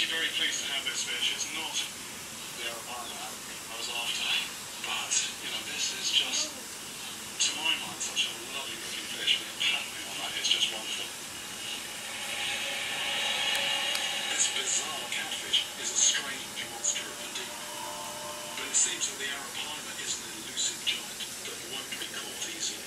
actually very pleased to have this fish. It's not the Arapaima I was but, you know, this is just, to my mind, such a lovely looking fish. The patterning on that is just wonderful. This bizarre catfish is a it seems that the Arapaima is an elusive giant but won't be caught easily.